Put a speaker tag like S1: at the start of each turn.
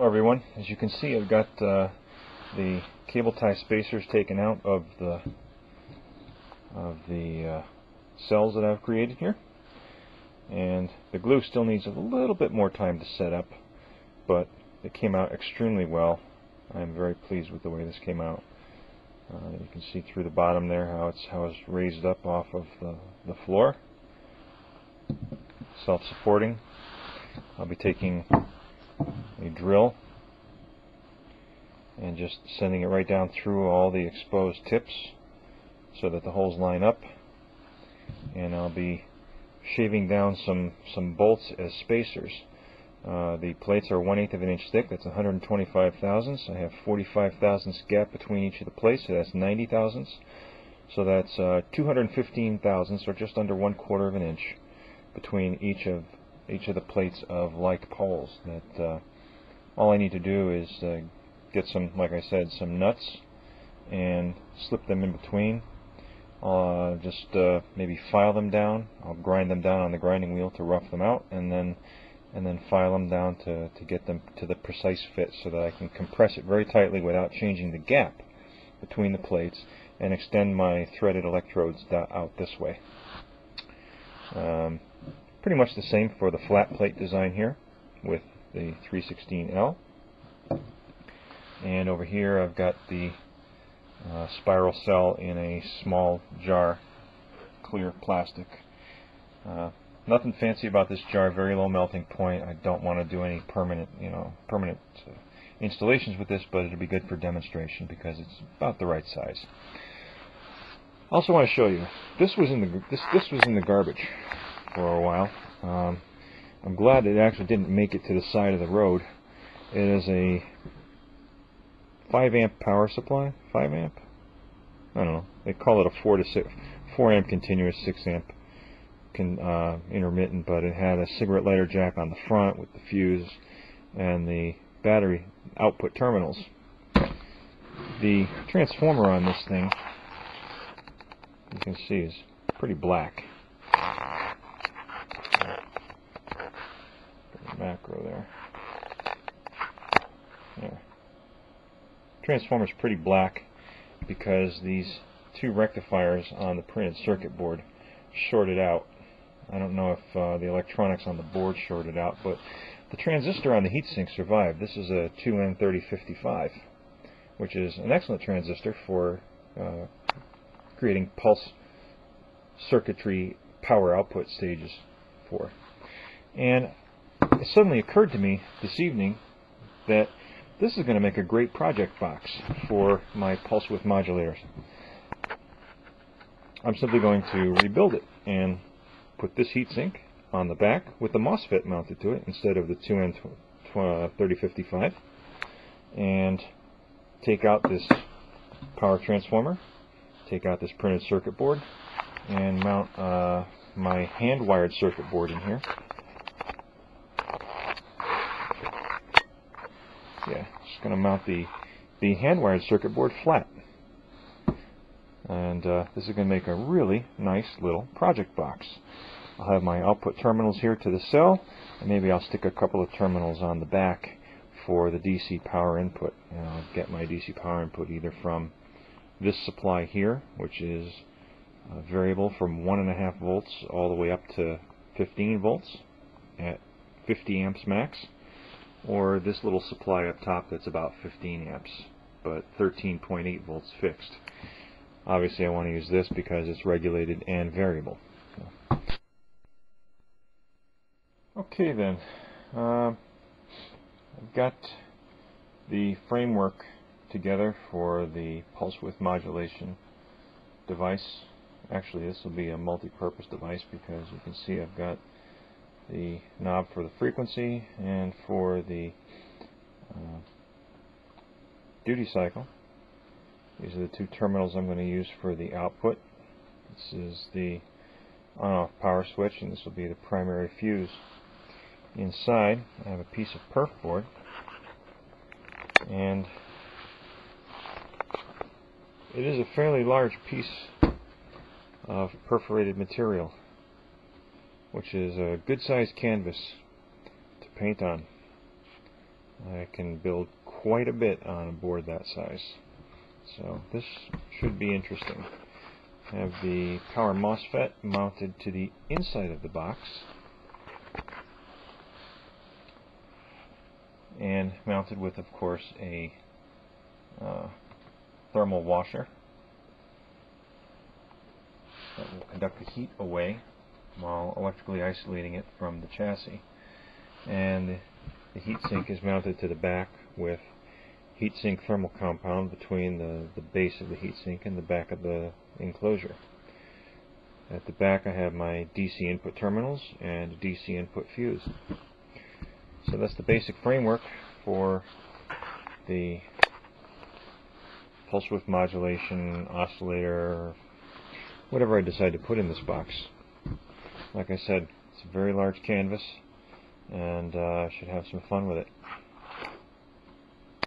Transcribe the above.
S1: Hello everyone, as you can see I've got uh, the cable tie spacers taken out of the of the uh, cells that I've created here. And the glue still needs a little bit more time to set up but it came out extremely well. I'm very pleased with the way this came out. Uh, you can see through the bottom there how it's how it's raised up off of the, the floor. Self-supporting. I'll be taking a drill and just sending it right down through all the exposed tips so that the holes line up. And I'll be shaving down some some bolts as spacers. Uh, the plates are 1 8 of an inch thick. That's 125 thousandths. I have 45 thousandths gap between each of the plates so that's 90 thousandths. So that's uh, 215 thousandths or just under one quarter of an inch between each of each of the plates of like poles that uh, all I need to do is uh, get some, like I said, some nuts and slip them in between. I'll uh, just uh, maybe file them down. I'll grind them down on the grinding wheel to rough them out, and then and then file them down to to get them to the precise fit, so that I can compress it very tightly without changing the gap between the plates, and extend my threaded electrodes out this way. Um, pretty much the same for the flat plate design here with the 316L. And over here I've got the uh, spiral cell in a small jar, clear plastic. Uh, nothing fancy about this jar, very low melting point. I don't want to do any permanent, you know, permanent uh, installations with this, but it'll be good for demonstration because it's about the right size. Also want to show you, this was in the this this was in the garbage for a while. Um, I'm glad it actually didn't make it to the side of the road. It is a 5 amp power supply. 5 amp? I don't know. They call it a 4 to 6, 4 amp continuous, 6 amp can, uh, intermittent, but it had a cigarette lighter jack on the front with the fuse and the battery output terminals. The transformer on this thing, you can see, is pretty black. macro there. There. Transformer is pretty black because these two rectifiers on the printed circuit board shorted out. I don't know if uh, the electronics on the board shorted out, but the transistor on the heatsink survived. This is a 2N3055, which is an excellent transistor for uh, creating pulse circuitry power output stages for. And it suddenly occurred to me this evening that this is going to make a great project box for my pulse width modulators. I'm simply going to rebuild it and put this heatsink on the back with the MOSFET mounted to it instead of the 2N3055 and take out this power transformer, take out this printed circuit board, and mount uh, my hand-wired circuit board in here yeah, just going to mount the, the hand-wired circuit board flat. And uh, this is going to make a really nice little project box. I'll have my output terminals here to the cell, and maybe I'll stick a couple of terminals on the back for the DC power input. And I'll get my DC power input either from this supply here, which is uh, variable from 1.5 volts all the way up to 15 volts at 50 amps max or this little supply up top that's about 15 amps but 13.8 volts fixed. Obviously I want to use this because it's regulated and variable. Okay then, uh, I've got the framework together for the pulse width modulation device. Actually this will be a multi-purpose device because you can see I've got the knob for the frequency and for the uh, duty cycle. These are the two terminals I'm going to use for the output. This is the on-off power switch and this will be the primary fuse. Inside I have a piece of perf board and it is a fairly large piece of perforated material which is a good sized canvas to paint on. I can build quite a bit on a board that size. So this should be interesting. Have the power MOSFET mounted to the inside of the box. And mounted with, of course, a uh, thermal washer that will conduct the heat away while electrically isolating it from the chassis. And the heatsink is mounted to the back with heatsink thermal compound between the, the base of the heatsink and the back of the enclosure. At the back I have my DC input terminals and DC input fuse. So that's the basic framework for the pulse width modulation oscillator, whatever I decide to put in this box. Like I said, it's a very large canvas and uh, I should have some fun with it.